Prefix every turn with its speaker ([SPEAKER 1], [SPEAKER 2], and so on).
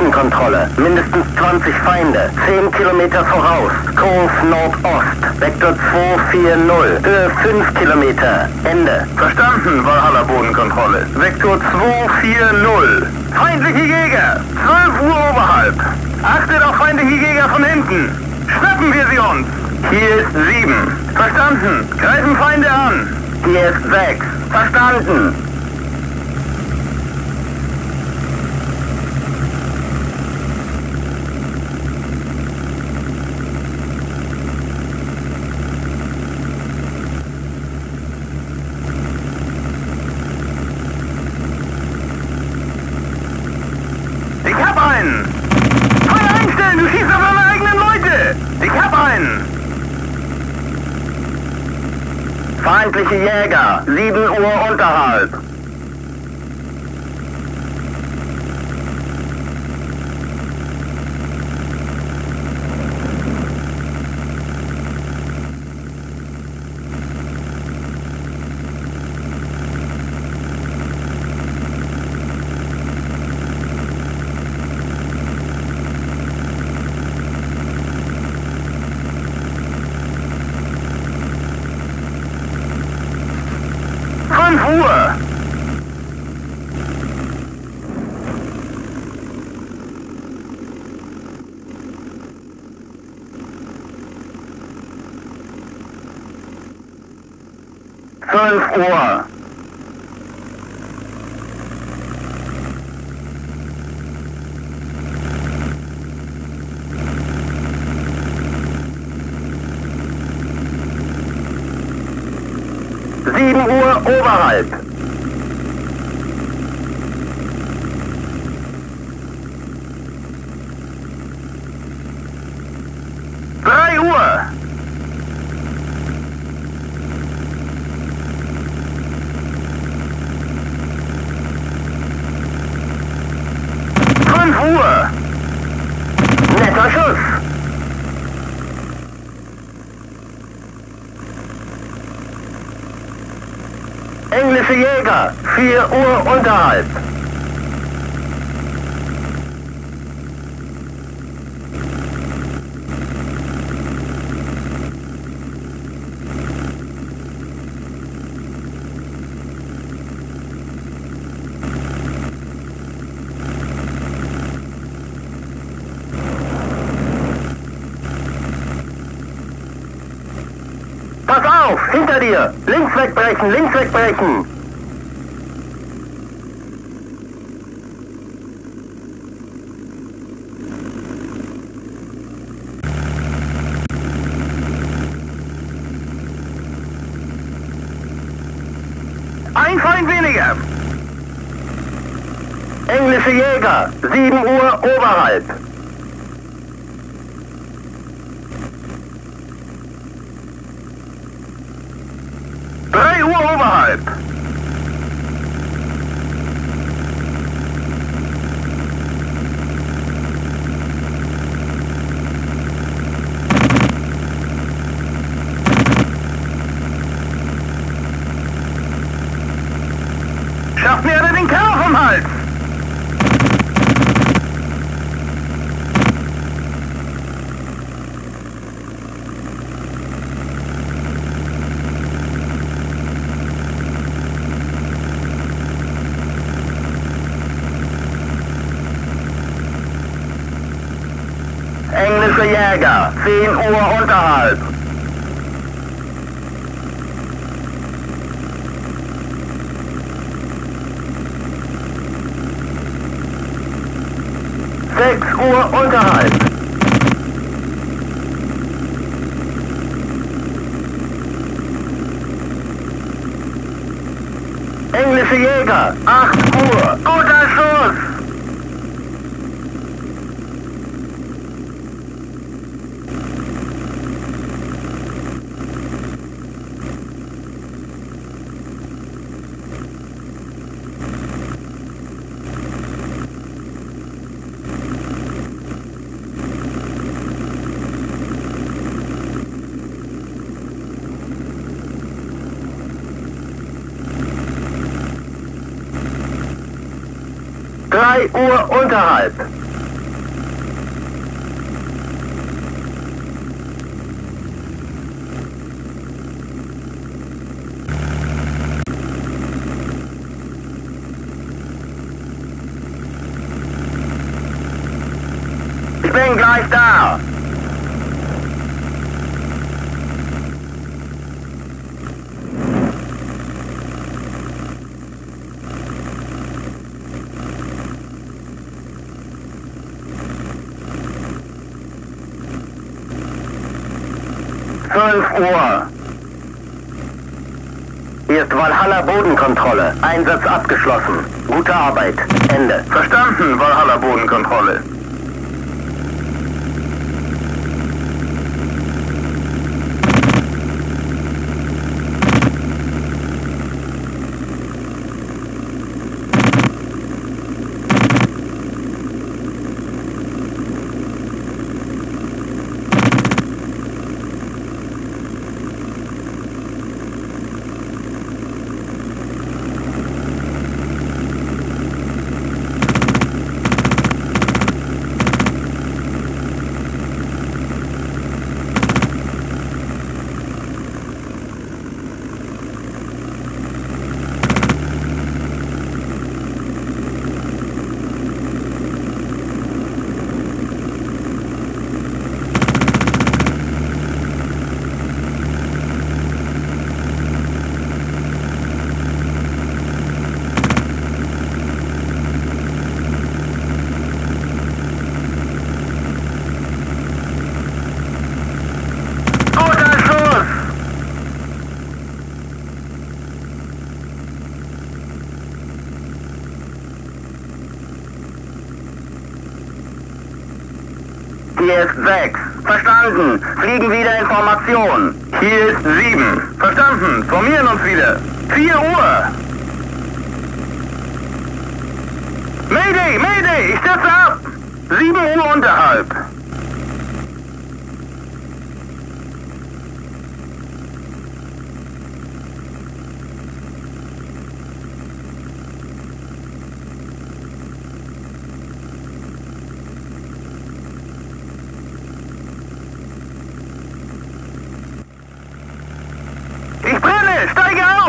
[SPEAKER 1] Bodenkontrolle. Mindestens 20 Feinde. 10 Kilometer voraus. Kurs Nordost. Vektor 240. Höhe 5 Kilometer. Ende.
[SPEAKER 2] Verstanden, Valhalla Bodenkontrolle. Vektor 240. Feindliche Jäger. 12 Uhr oberhalb. Achtet auf feindliche Jäger von hinten. Schnappen wir sie uns. Hier ist 7. Verstanden. Greifen Feinde an.
[SPEAKER 1] Hier ist 6. Verstanden.
[SPEAKER 2] Ich hab einen! Feuer einstellen, du schießt auf deine eigenen Leute! Ich hab einen!
[SPEAKER 1] Feindliche Jäger. 7 Uhr unterhalb.
[SPEAKER 2] 12 Uhr.
[SPEAKER 1] Sieben Uhr oberhalb.
[SPEAKER 2] Uhr!
[SPEAKER 1] Netter Schuss. Englische Jäger. Vier Uhr unterhalb. Auf, hinter dir! Links wegbrechen, links wegbrechen!
[SPEAKER 2] Ein Feind weniger!
[SPEAKER 1] Englische Jäger, 7 Uhr oberhalb.
[SPEAKER 2] Oberhalb! Schafft mir den Kerl vom Hals!
[SPEAKER 1] Englische Jäger, 10 Uhr unterhalb. Sechs Uhr unterhalb. Englische Jäger, 8 Uhr. Guter Schuss! 3 Uhr unterhalb.
[SPEAKER 2] Ich bin gleich da.
[SPEAKER 1] Fünf Uhr. Hier ist Valhalla Bodenkontrolle. Einsatz abgeschlossen. Gute Arbeit. Ende.
[SPEAKER 2] Verstanden, Valhalla Bodenkontrolle.
[SPEAKER 1] Hier ist 6. Verstanden. Fliegen wieder in Formation.
[SPEAKER 2] Hier ist 7. Verstanden. Formieren uns wieder. 4 Uhr. Mayday, Mayday, ich stürze ab. 7 Uhr unterhalb. Tiger!